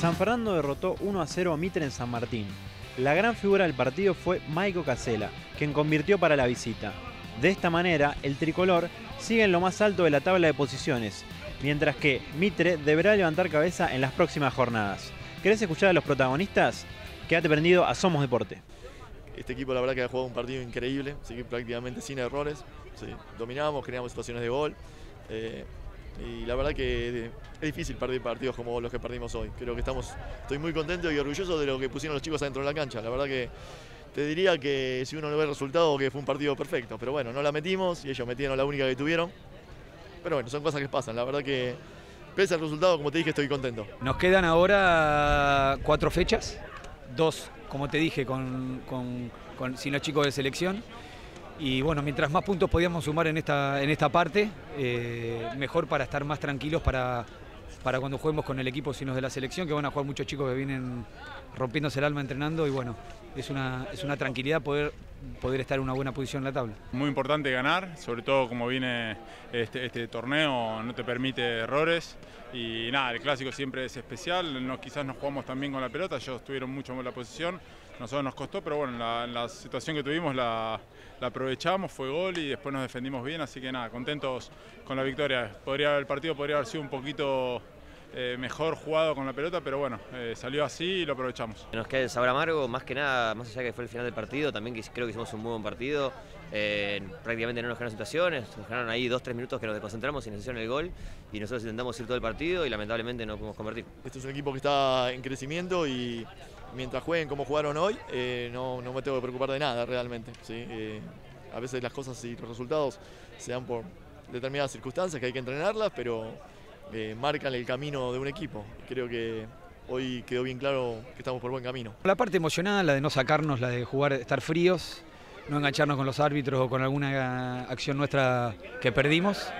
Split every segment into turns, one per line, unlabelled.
San Fernando derrotó 1 a 0 a Mitre en San Martín. La gran figura del partido fue Maico Casela, quien convirtió para la visita. De esta manera, el tricolor sigue en lo más alto de la tabla de posiciones, mientras que Mitre deberá levantar cabeza en las próximas jornadas. ¿Querés escuchar a los protagonistas? Quédate prendido a Somos Deporte.
Este equipo la verdad que ha jugado un partido increíble, así prácticamente sin errores. Sí, dominamos, creamos situaciones de gol. Eh, y la verdad que es difícil perder partidos como los que perdimos hoy. Creo que estamos, estoy muy contento y orgulloso de lo que pusieron los chicos adentro de la cancha. La verdad que te diría que si uno no ve el resultado que fue un partido perfecto. Pero bueno, no la metimos y ellos metieron la única que tuvieron. Pero bueno, son cosas que pasan. La verdad que pese al resultado, como te dije, estoy contento.
Nos quedan ahora cuatro fechas, dos, como te dije, con, sin los chicos de selección. Y bueno, mientras más puntos podíamos sumar en esta, en esta parte, eh, mejor para estar más tranquilos para, para cuando juguemos con el equipo sino de la selección, que van a jugar muchos chicos que vienen rompiéndose el alma entrenando y bueno, es una, es una tranquilidad poder, poder estar en una buena posición en la tabla.
Muy importante ganar, sobre todo como viene este, este torneo, no te permite errores y nada, el clásico siempre es especial, quizás nos jugamos también con la pelota, ellos tuvieron mucho en la posición, nosotros nos costó, pero bueno, la, la situación que tuvimos la, la, aprovechamos, fue gol y después nos defendimos bien, así que nada, contentos con la victoria. Podría, el partido podría haber sido un poquito eh, mejor jugado con la pelota, pero bueno, eh, salió así y lo aprovechamos.
Nos queda el sabor amargo, más que nada, más allá que fue el final del partido, también creo que hicimos un muy buen partido. Eh, prácticamente no nos generaron situaciones, nos generaron ahí dos, tres minutos que nos desconcentramos y nos hicieron el gol y nosotros intentamos ir todo el partido y lamentablemente no pudimos convertir.
Este es un equipo que está en crecimiento y mientras jueguen como jugaron hoy, no, no, me tengo que preocupar de nada realmente. ¿sí? a veces las cosas y los resultados se dan por determinadas circunstancias que hay que entrenarlas, pero eh, marcan el camino de un equipo. Creo que hoy quedó bien claro que estamos por buen camino.
La parte emocional, la de no sacarnos, la de jugar, estar fríos, no engancharnos con los árbitros o con alguna acción nuestra que perdimos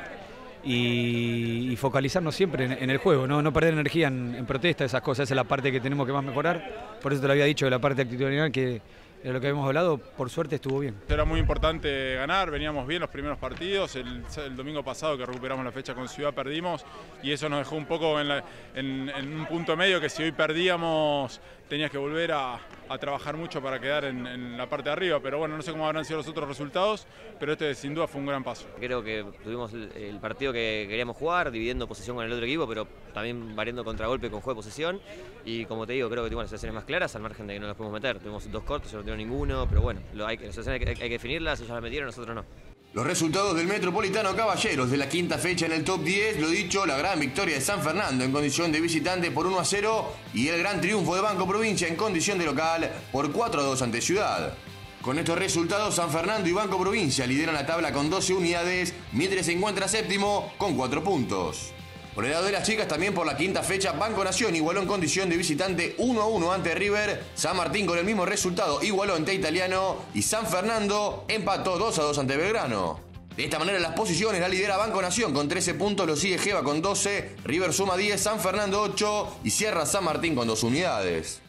y, focalizarnos siempre en, el juego, no, perder energía en, en, protesta, esas cosas, esa es la parte que tenemos que más mejorar. Por eso te lo había dicho de la parte actitudinal que de lo que habíamos hablado, por suerte estuvo bien.
Era muy importante ganar, veníamos bien los primeros partidos, el, domingo pasado que recuperamos la fecha con Ciudad perdimos y eso nos dejó un poco en, en un punto medio que si hoy perdíamos tenías que volver a, trabajar mucho para quedar en, la parte de arriba, pero bueno, no sé cómo habrán sido los otros resultados, pero este sin duda fue un gran paso.
Creo que tuvimos el, partido que queríamos jugar, dividiendo posesión con el otro equipo, pero también variando contragolpe con juego de posesión, y como te digo, creo que tuvimos las situaciones más claras, al margen de que no las podemos meter, tuvimos dos cortos, yo no tengo ninguno, pero bueno, hay, las situaciones hay, hay que definirlas, ellos las metieron, nosotros no.
Los resultados del Metropolitano Caballeros de la quinta fecha en el top 10, lo dicho, la gran victoria de San Fernando en condición de visitante por 1 a 0 y el gran triunfo de Banco Provincia en condición de local por 4 a 2 ante Ciudad. Con estos resultados, San Fernando y Banco Provincia lideran la tabla con 12 unidades, Mitre se encuentra séptimo con 4 puntos. Por el lado de las chicas, también por la quinta fecha, Banco Nación igualó en condición de visitante 1 a 1 ante River. San Martín con el mismo resultado igualó ante Italiano. Y San Fernando empató 2 a 2 ante Belgrano. De esta manera las posiciones la lidera Banco Nación con 13 puntos, lo sigue Geva con 12, River suma 10, San Fernando 8 y cierra San Martín con 2 unidades.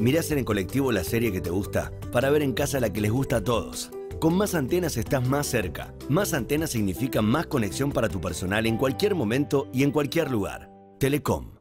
Mirás en el colectivo la serie que te gusta para ver en casa la que les gusta a todos. Con más antenas estás más cerca. Más antenas significa más conexión para tu personal en cualquier momento y en cualquier lugar. Telecom.